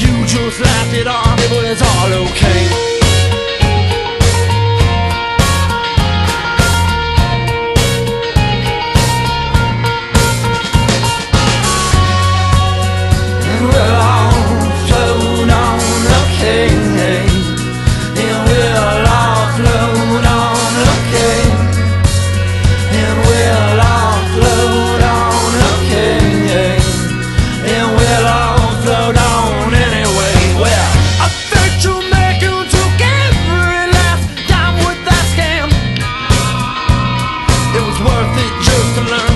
you just laughed it off, it was all okay. worth it just to learn.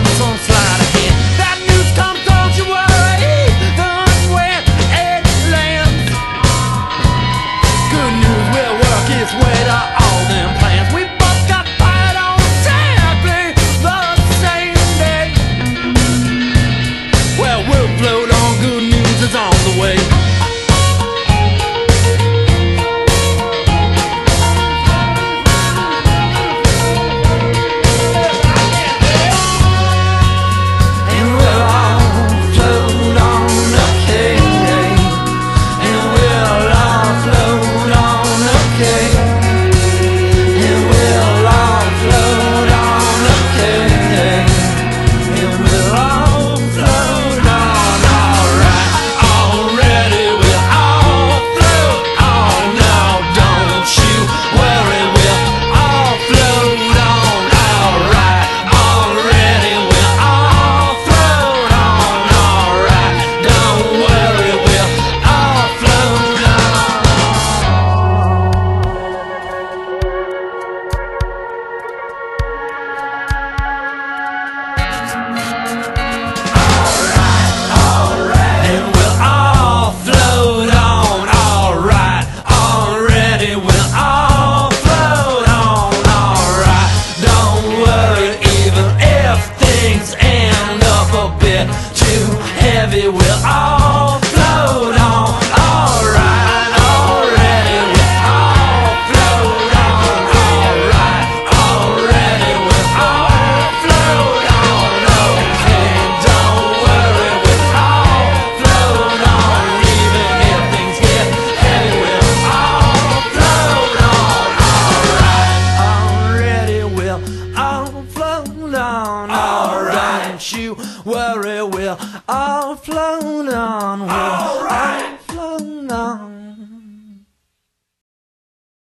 You worry, we'll all float on. All right.